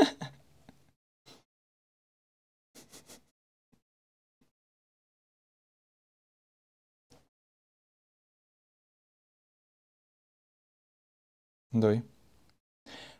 Doi.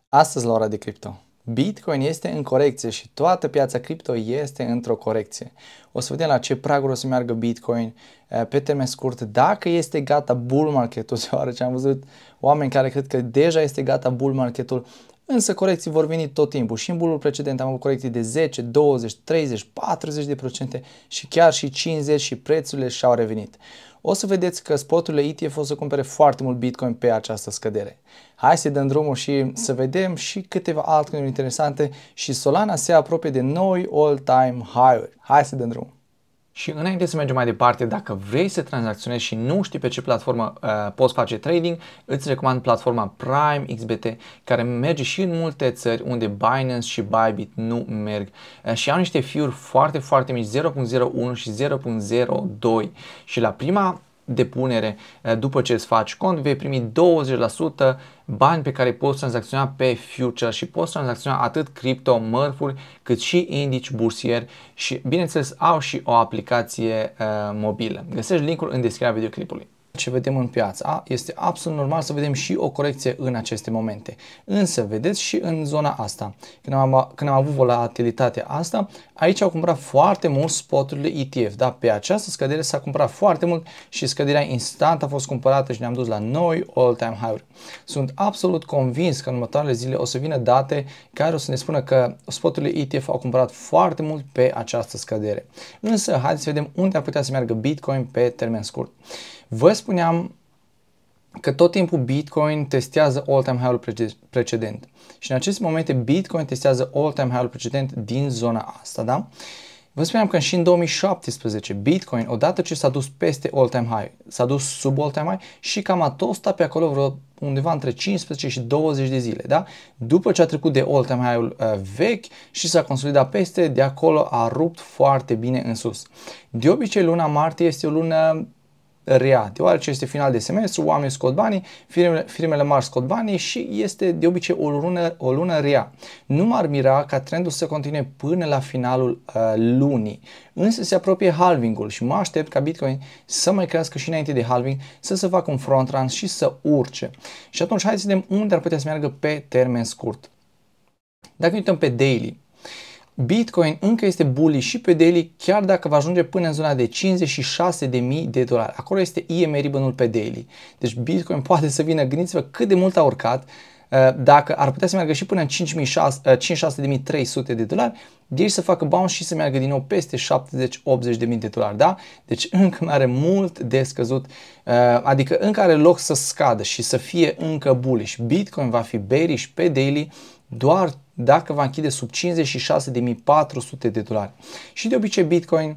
Astăzi la ora de cripto. Bitcoin este în corecție și toată piața cripto este într-o corecție. O să vedem la ce praguri o să meargă Bitcoin eh, pe termen scurt, dacă este gata bull marketul, deoarece am văzut oameni care cred că deja este gata bull marketul, însă corecții vor veni tot timpul. Și în bullul precedent am avut corecții de 10, 20, 30, 40 de procente și chiar și 50 și prețurile și-au revenit o să vedeți că spoturile ETF o să cumpere foarte mult Bitcoin pe această scădere. Hai să dăm drumul și să vedem și câteva altcoin interesante și Solana se apropie de noi all-time high-uri. Hai să dăm drumul. Și înainte să mergem mai departe, dacă vrei să tranzacționezi și nu știi pe ce platformă uh, poți face trading, îți recomand platforma Prime XBT, care merge și în multe țări unde Binance și Bybit nu merg. Uh, și au niște fiuri foarte, foarte mici, 0.01 și 0.02 și la prima depunere, eh, după ce îți faci cont, vei primi 20% bani pe care poți tranzacționa pe future și poți tranzacționa atât cripto, mărfuri, cât și indici bursieri și, bineînțeles, au și o aplicație uh, mobilă. Găsești linkul în descrierea videoclipului ce vedem în piață. A, este absolut normal să vedem și o corecție în aceste momente. Însă, vedeți și în zona asta, când am, când am avut volatilitatea asta, aici au cumpărat foarte mult spoturile ETF. Da? Pe această scădere s-a cumpărat foarte mult și scăderea instant a fost cumpărată și ne-am dus la noi all-time high-uri. Sunt absolut convins că în următoarele zile o să vină date care o să ne spună că spoturile ETF au cumpărat foarte mult pe această scădere. Însă, haideți să vedem unde ar putea să meargă Bitcoin pe termen scurt. Vă spuneam că tot timpul Bitcoin testează all-time high-ul precedent. Și în aceste momente Bitcoin testează all-time high-ul precedent din zona asta, da? Vă spuneam că și în 2017 Bitcoin, odată ce s-a dus peste all-time high, s-a dus sub all-time high și cam a tot stat pe acolo vreo undeva între 15 și 20 de zile, da? După ce a trecut de all-time high-ul uh, vechi și s-a consolidat peste, de acolo a rupt foarte bine în sus. De obicei, luna martie este o lună rea, deoarece este final de semestru, oamenii scot banii, firmele, firmele mari scot banii și este de obicei o lună, o lună rea. Nu m-ar mira ca trendul să continue până la finalul uh, lunii, însă se apropie halvingul și mă aștept ca Bitcoin să mai crească și înainte de halving, să se facă un front run și să urce. Și atunci hai să vedem unde ar putea să meargă pe termen scurt. Dacă uităm pe daily, Bitcoin încă este bullish și pe daily, chiar dacă va ajunge până în zona de 56.000 de dolari. Acolo este IM ribbon pe daily. Deci Bitcoin poate să vină, gândiți-vă cât de mult a urcat, uh, dacă ar putea să meargă și până în 56.300 uh, de dolari, de aici să facă bounce și să meargă din nou peste 70-80 de mii de dolari, da? Deci încă mai are mult de scăzut, uh, adică încă are loc să scadă și să fie încă bullish. Bitcoin va fi bearish pe daily doar dacă va închide sub 56.400 de dolari. Și de obicei Bitcoin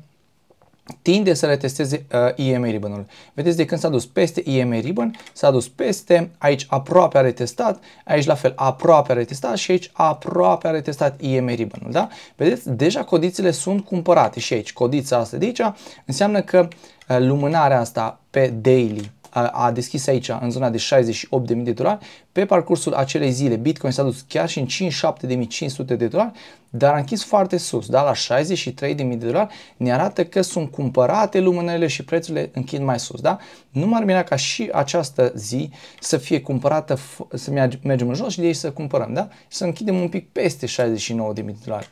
tinde să retesteze uh, EMA ribbon-ul. Vedeți de când s-a dus peste EMA ribbon, s-a dus peste, aici aproape a retestat, aici la fel aproape a retestat și aici aproape a retestat EMA ribbon-ul. Da? Vedeți, deja codițele sunt cumpărate și aici, codița asta de aici înseamnă că uh, lumânarea asta pe daily a, a deschis aici în zona de 68.000 de dolari. Pe parcursul acelei zile Bitcoin s-a dus chiar și în 57.500 de dolari, dar a închis foarte sus, da, la 63.000 de dolari, ne arată că sunt cumpărate lumânările și prețurile închid mai sus, da? Nu m-ar mira ca și această zi să fie cumpărată, să mergem în jos și de aici să cumpărăm, da? Să închidem un pic peste 69.000 de dolari.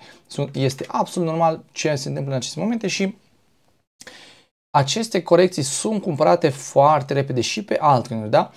Este absolut normal ce se întâmplă în aceste momente și aceste corecții sunt cumpărate foarte repede și pe altcoin da?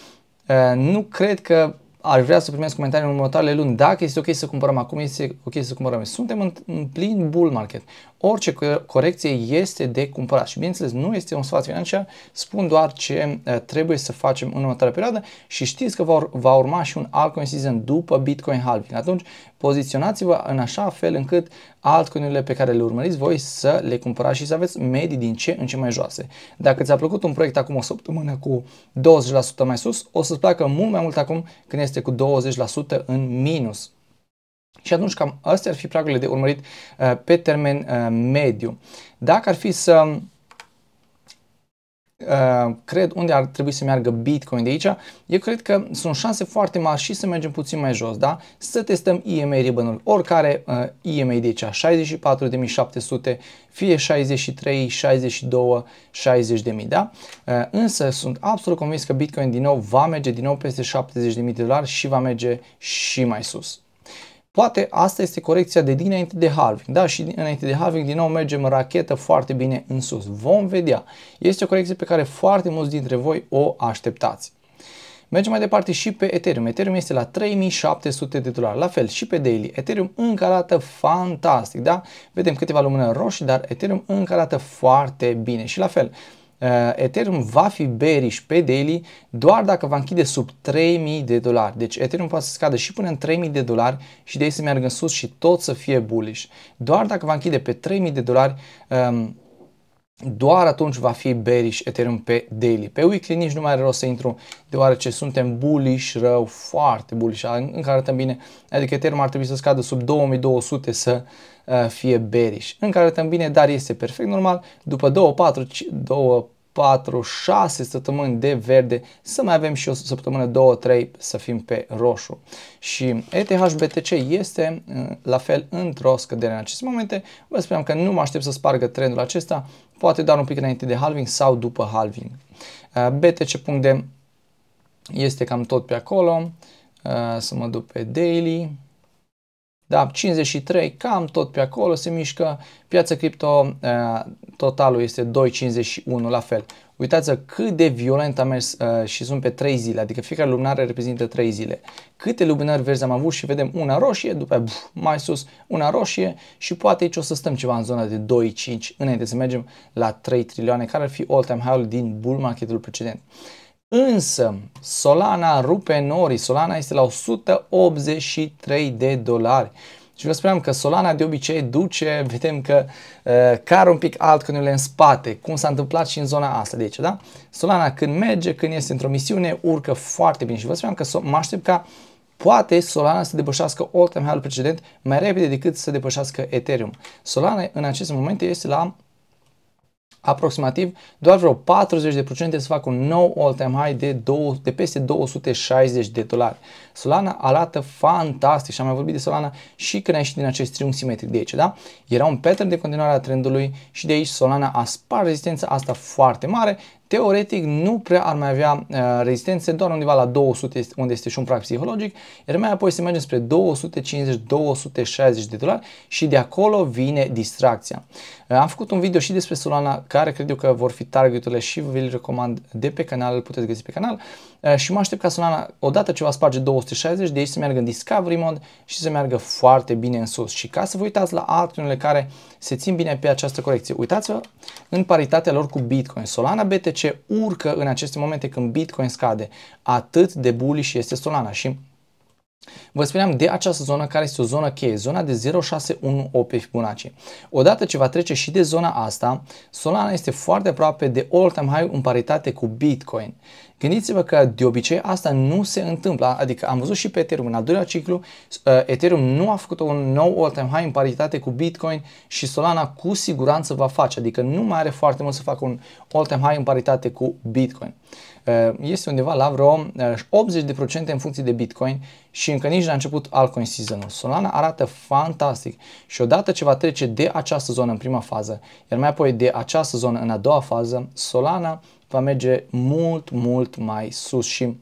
Nu cred că ar vrea să primesc comentarii în următoarele luni dacă este ok să cumpărăm acum, este ok să cumpărăm. Suntem în, în plin bull market. Orice corecție este de cumpărat și bineînțeles nu este un sfat financiar, spun doar ce uh, trebuie să facem în următoarea perioadă și știți că va, va urma și un altcoin season după Bitcoin halving. Atunci poziționați-vă în așa fel încât altcoinurile pe care le urmăriți voi să le cumpărați și să aveți medii din ce în ce mai joase. Dacă ți-a plăcut un proiect acum o săptămână cu 20% mai sus, o să-ți placă mult mai mult acum când este cu 20% în minus. Și atunci cam astea ar fi pragurile de urmărit uh, pe termen uh, mediu. Dacă ar fi să uh, cred unde ar trebui să meargă Bitcoin de aici, eu cred că sunt șanse foarte mari și să mergem puțin mai jos, da? Să testăm EMA ribbon-ul, oricare uh, EMA de aici, 64.700, fie 63, 62, 60 de mii, da? Uh, însă sunt absolut convins că Bitcoin din nou va merge din nou peste 70 de mii de dolari și va merge și mai sus. Poate asta este corecția de dinainte de halving, da? Și înainte de halving din nou mergem rachetă foarte bine în sus. Vom vedea. Este o corecție pe care foarte mulți dintre voi o așteptați. Mergem mai departe și pe Ethereum. Ethereum este la 3700 de dolari. La fel și pe daily. Ethereum încă arată fantastic, da? Vedem câteva lumânări roșii, dar Ethereum încă arată foarte bine. Și la fel, uh, Ethereum va fi bearish pe daily doar dacă va închide sub 3000 de dolari. Deci Ethereum poate să scadă și până în 3000 de dolari și de aici să meargă în sus și tot să fie bullish. Doar dacă va închide pe 3000 de dolari, um, doar atunci va fi bearish Ethereum pe daily. Pe weekly nici nu mai are rost să intru, deoarece suntem bullish rău, foarte bullish, încă arătăm bine, adică Ethereum ar trebui să scadă sub 2200 să uh, fie bearish. Încă arătăm bine, dar este perfect normal, după 2, 4, 2, 4, 6 săptămâni de verde, să mai avem și o săptămână, 2, 3 să fim pe roșu. Și ETH BTC este uh, la fel într-o scădere în aceste momente. Vă spuneam că nu mă aștept să spargă trendul acesta, poate doar un pic înainte de halving sau după halving. Uh, BTC.D este cam tot pe acolo. Uh, să mă duc pe daily. Da, 53, cam tot pe acolo se mișcă. Piața cripto, uh, totalul este 2,51 la fel. Uitați-vă cât de violent a mers uh, și sunt pe 3 zile, adică fiecare lumânare reprezintă 3 zile. Câte lumânări verzi am avut și vedem una roșie, după aia, mai sus una roșie și poate aici o să stăm ceva în zona de 2,5 înainte să mergem la 3 trilioane, care ar fi all-time high-ul din bull marketul precedent. Însă, Solana rupe norii. Solana este la 183 de dolari. Și vă spuneam că Solana de obicei duce, vedem că uh, car un pic altcoinurile în spate, cum s-a întâmplat și în zona asta de aici, da? Solana când merge, când este într-o misiune, urcă foarte bine și vă spuneam că so- mă aștept ca poate Solana să depășească all-time high precedent mai repede decât să depășească Ethereum. Solana în acest moment este la aproximativ doar vreo 40% să facă un nou all-time high de, două, de peste 260 de dolari. Solana arată fantastic și am mai vorbit de Solana și când a ieșit din acest triunghi simetric de aici, da? Era un pattern de continuare a trendului și de aici Solana a spart rezistența asta foarte mare, teoretic nu prea ar mai avea uh, rezistențe, doar undeva la 200 unde este și un prag psihologic, iar mai apoi se merge spre 250-260 de dolari și de acolo vine distracția. Uh, am făcut un video și despre Solana care cred eu că vor fi targeturile și vi-l recomand de pe canal, îl puteți găsi pe canal uh, și mă aștept ca Solana odată ce va sparge 260 de aici să meargă în Discovery Mode și să meargă foarte bine în sus. Și ca să vă uitați la altcoinele care se țin bine pe această corecție, uitați-vă în paritatea lor cu Bitcoin. Solana BTC urcă în aceste momente când Bitcoin scade. Atât de bullish este Solana și Vă spuneam de această zonă care este o zonă cheie, zona de 0618 pe Fibonacci. Odată ce va trece și de zona asta, Solana este foarte aproape de all-time high în paritate cu Bitcoin. Gândiți-vă că de obicei asta nu se întâmplă, adică am văzut și pe Ethereum în al doilea ciclu, uh, Ethereum nu a făcut un nou all-time high în paritate cu Bitcoin și Solana cu siguranță va face, adică nu mai are foarte mult să facă un all-time high în paritate cu Bitcoin. Uh, este undeva la vreo 80% uh, în funcție de Bitcoin și încă nici n-a început altcoin season-ul. Solana arată fantastic și odată ce va trece de această zonă în prima fază, iar mai apoi de această zonă în a doua fază, Solana va merge mult, mult mai sus și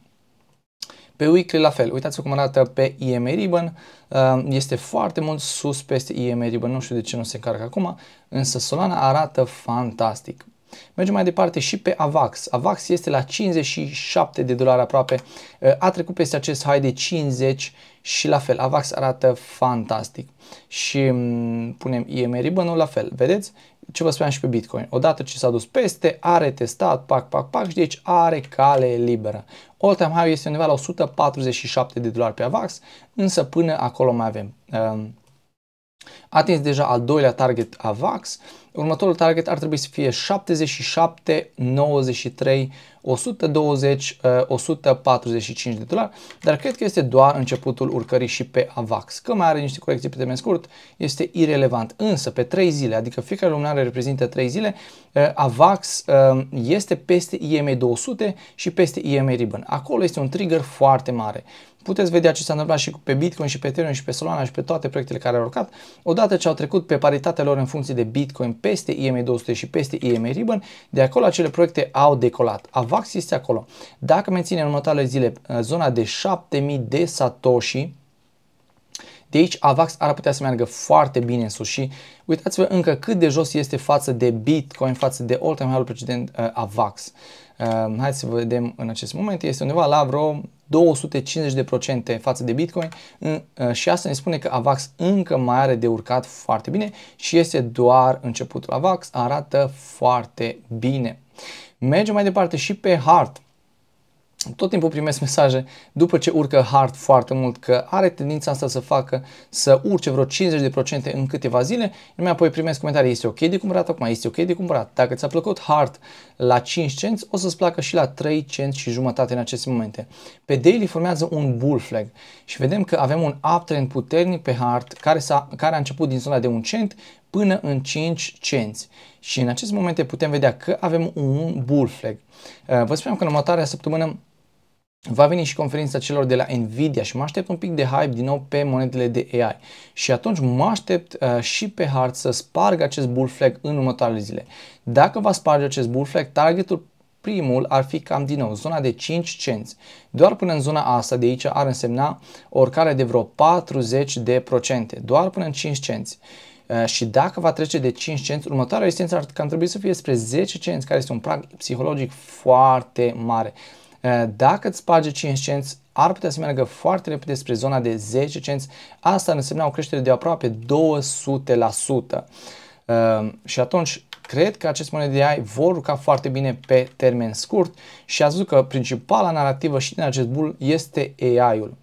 pe weekly la fel, uitați-vă cum arată pe EMA Ribbon, uh, este foarte mult sus peste EMA Ribbon, nu știu de ce nu se încarcă acum, însă Solana arată fantastic. Mergem mai departe și pe AVAX. AVAX este la 57 de dolari aproape. Uh, a trecut peste acest high de 50 și la fel, AVAX arată fantastic. Și mm, punem EMA ribbon la fel, vedeți? Ce vă spuneam și pe Bitcoin. Odată ce s-a dus peste, are testat, pac, pac, pac și deci are cale liberă. All time high este undeva la 147 de dolari pe AVAX, însă până acolo mai avem. Um, atins deja al doilea target AVAX, următorul target ar trebui să fie 77,93 120, 145 de dolari, dar cred că este doar începutul urcării și pe AVAX. Că mai are niște corecții pe termen scurt, este irelevant. Însă pe 3 zile, adică fiecare lumânare reprezintă 3 zile, AVAX este peste EMA 200 și peste EMA Ribbon. Acolo este un trigger foarte mare. Puteți vedea ce s-a întâmplat și pe Bitcoin și pe Ethereum și pe Solana și pe toate proiectele care au urcat. Odată ce au trecut pe paritatea lor în funcție de Bitcoin peste EMA200 și peste EMA Ribbon, de acolo acele proiecte au decolat. AVAX este acolo. Dacă menține în următoarele zile uh, zona de 7000 de Satoshi, de aici AVAX ar putea să meargă foarte bine în sus și uitați-vă încă cât de jos este față de Bitcoin, față de all-time high precedent uh, AVAX. Uh, hai să vedem în acest moment, este undeva la vreo 250% față de Bitcoin uh, și asta ne spune că AVAX încă mai are de urcat foarte bine și este doar începutul. AVAX arată foarte bine. Mergem mai departe și pe Hard tot timpul primesc mesaje după ce urcă hard foarte mult că are tendința asta să facă să urce vreo 50% în câteva zile, mai apoi primesc comentarii, este ok de cumpărat acum, este ok de cumpărat. Dacă ți-a plăcut hard la 5 cenți, o să-ți placă și la 3 cenți și jumătate în aceste momente. Pe daily formează un bull flag și vedem că avem un uptrend puternic pe hard care, a care a început din zona de 1 cent până în 5 cenți. Și în aceste momente putem vedea că avem un bull flag. Uh, vă spuneam că în următoarea săptămână va veni și conferința celor de la Nvidia și mă aștept un pic de hype din nou pe monedele de AI. Și atunci mă aștept uh, și pe hard să spargă acest bull flag în următoarele zile. Dacă va sparge acest bull flag, targetul primul ar fi cam din nou zona de 5 cenți. Doar până în zona asta de aici ar însemna o oricare de vreo 40 de procente. Doar până în 5 cenți. Uh, și dacă va trece de 5 cenți, următoarea rezistență ar cam trebui să fie spre 10 cenți, care este un prag psihologic foarte mare. Eh, dacă îți sparge 5 cenți, ar putea să meargă foarte repede spre zona de 10 cenți. Asta ar însemna o creștere de aproape 200%. Eh, și atunci, cred că aceste monede de AI vor urca foarte bine pe termen scurt și ați văzut că principala narrativă și din acest bull este AI-ul.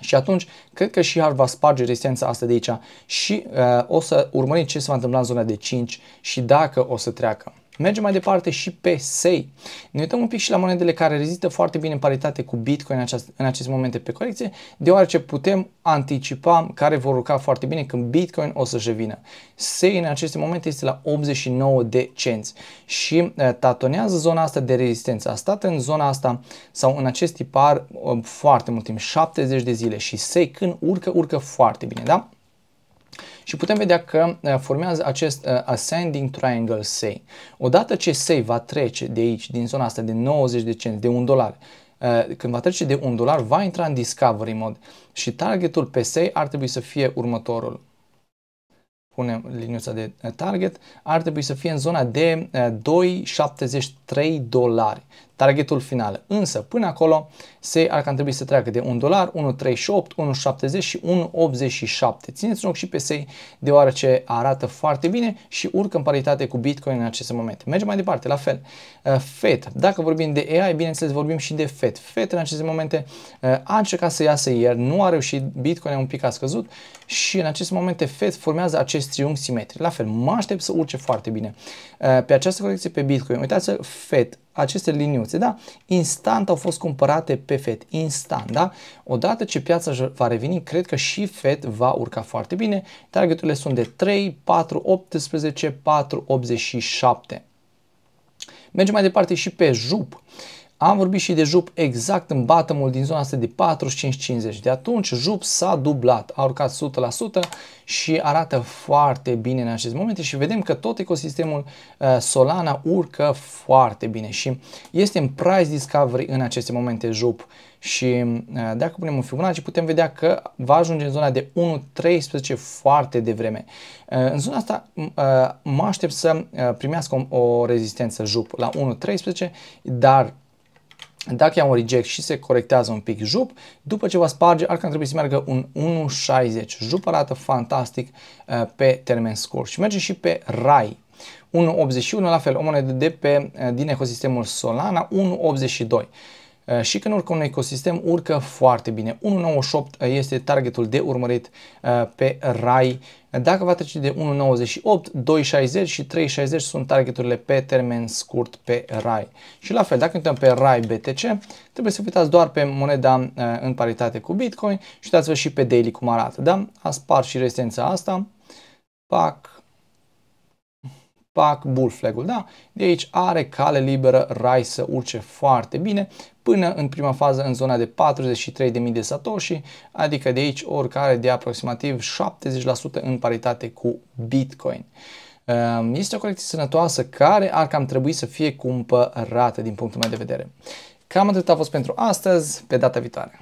Și atunci, cred că și ar va sparge rezistența asta de aici și uh, o să urmărim ce se va întâmpla în zona de 5 și dacă o să treacă. Mergem mai departe și pe SEI. Ne uităm un pic și la monedele care rezistă foarte bine în paritate cu Bitcoin în, aceast, în aceste momente pe corecție, deoarece putem anticipa care vor urca foarte bine când Bitcoin o să-și revină. SEI în aceste momente este la 89 de cenți și uh, tatonează zona asta de rezistență. A stat în zona asta sau în acest tipar uh, foarte mult timp, 70 de zile și SEI când urcă, urcă foarte bine, da? Și putem vedea că uh, formează acest uh, ascending triangle SEI. Odată ce SEI va trece de aici, din zona asta de 90 de cenți, de 1 dolar, uh, când va trece de 1 dolar, va intra în discovery mode. Și targetul pe SEI ar trebui să fie următorul. Punem liniuța de target, ar trebui să fie în zona de 2,73 dolari targetul final. Însă, până acolo, se ar cam trebui să treacă de 1 dolar, 1,38, 1,70 și 1,87. Țineți loc și pe SEI, deoarece arată foarte bine și urcă în paritate cu Bitcoin în aceste momente. Mergem mai departe, la fel. Uh, FED, dacă vorbim de AI, bineînțeles vorbim și de FED. FED în aceste momente uh, a încercat să iasă ieri, nu a reușit, Bitcoin un pic a scăzut și în aceste momente FED formează acest triunghi simetric. La fel, mă aștept să urce foarte bine. Uh, pe această corecție pe Bitcoin, uitați FED aceste liniuțe, da? Instant au fost cumpărate pe FED, instant, da? Odată ce piața va reveni, cred că și FED va urca foarte bine. Targeturile sunt de 3, 4, 18, 4, 87. Mergem mai departe și pe JUP. Am vorbit și de JUP exact în bottom din zona asta de 45-50. De atunci JUP s-a dublat, a urcat 100% și arată foarte bine în acest moment și vedem că tot ecosistemul uh, Solana urcă foarte bine și este în price discovery în aceste momente JUP și uh, dacă punem un Fibonacci putem vedea că va ajunge în zona de 1.13 foarte devreme. Uh, în zona asta mă aștept să primească o, o rezistență JUP la 1.13, dar dacă ia un reject și se corectează un pic jup, după ce va sparge, ar cam trebui să meargă un 1.60. Jup arată fantastic uh, pe termen scurt și merge și pe RAI. 1.81, la fel, o monedă de pe, uh, din ecosistemul Solana, 1.82. Uh, și când urcă un ecosistem, urcă foarte bine. 1.98 este targetul de urmărit uh, pe RAI. Dacă va trece de 1.98, 2.60 și 3.60 sunt targeturile pe termen scurt pe RAI. Și la fel, dacă uităm pe RAI BTC, trebuie să uitați doar pe moneda în paritate cu Bitcoin și uitați-vă și pe daily cum arată. Da? A spart și rezistența asta. Pac, pac, bull flag-ul, da? De aici are cale liberă RAI să urce foarte bine până în prima fază în zona de 43.000 de satoshi, adică de aici oricare de aproximativ 70% în paritate cu Bitcoin. Ehm, este o colecție sănătoasă care ar cam trebui să fie cumpărată din punctul meu de vedere. Cam atât a fost pentru astăzi, pe data viitoare.